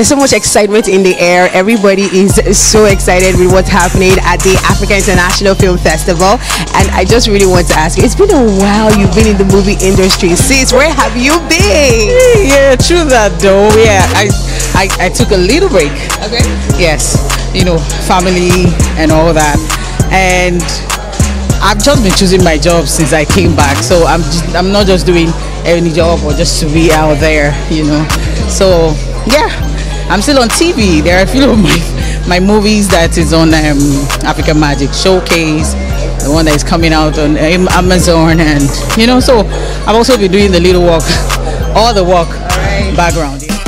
There's so much excitement in the air. Everybody is so excited with what's happening at the Africa International Film Festival. And I just really want to ask you, it's been a while you've been in the movie industry. Sis, where have you been? Yeah, true that though. Yeah, I, I, I took a little break. Okay. Yes, you know, family and all that. And I've just been choosing my job since I came back. So I'm just, I'm not just doing any job or just to be out there, you know. So yeah, I'm still on TV. There are a few of my my movies that is on um, African Magic Showcase, the one that is coming out on um, Amazon, and you know. So I've also been doing the little work, all the work, background.